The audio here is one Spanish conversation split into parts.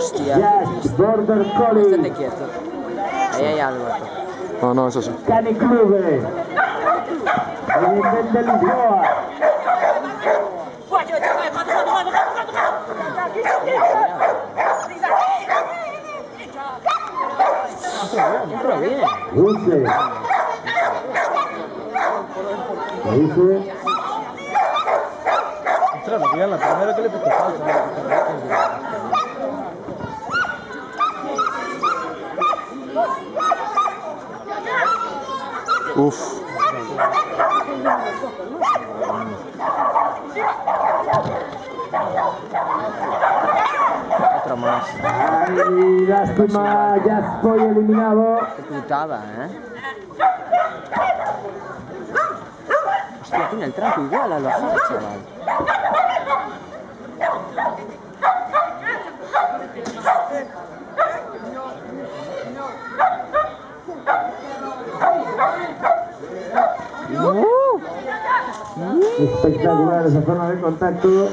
Hostia, Jack Border estate Collie, quieto. Ahí hay algo. No, no, eso sí. Cani Clube, Evidente Lisboa, Entra bien. Luce, ¿qué dice? Ostras, me la primera que le puse falta. Uf. Otro más. Ay, lástima, ya estoy eliminado. Qué putada, ¿eh? Hostia, tiene el tranco igual al bajar, chaval. Espectacular esa forma de contacto.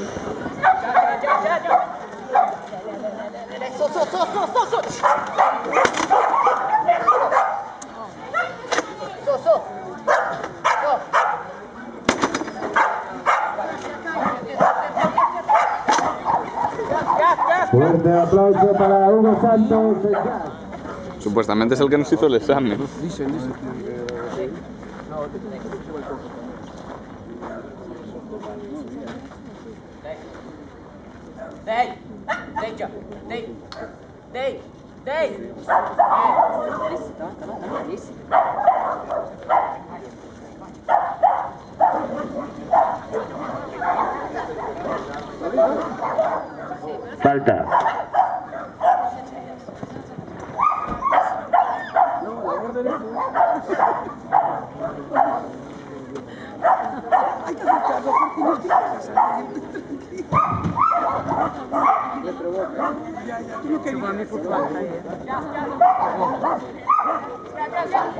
Fuerte aplauso para Hugo Santos. Supuestamente es el que nos hizo el examen. Dez. Dez, ó. Dez. Dez. Dez. É. Tá, tá, tá na cabeça. Falta. Não, agora ele foi. Ay, no puedo, porque no estoy tranquilo. Tú no querías. Ya, ya, ya.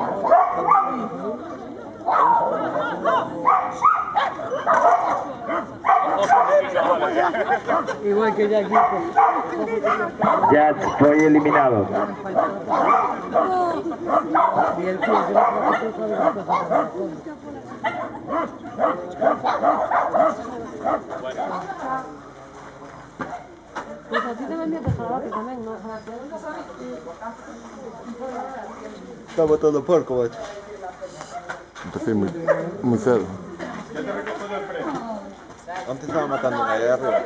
Fue eliminado. Y el tío se va Pues a ti te vendía de jarabe también, ¿no? Está botando porco, macho. Empecé muy, muy cero. Antes estaba matando allá arriba.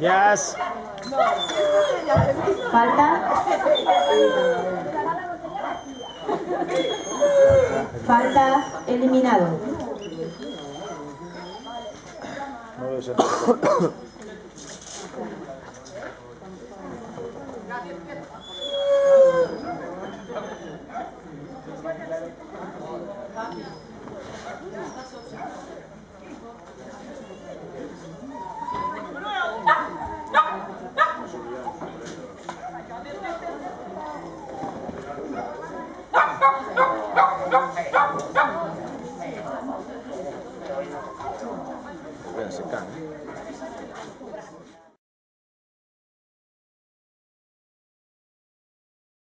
Yes. Falta. Falta eliminado. Bây giờ sẽ cắn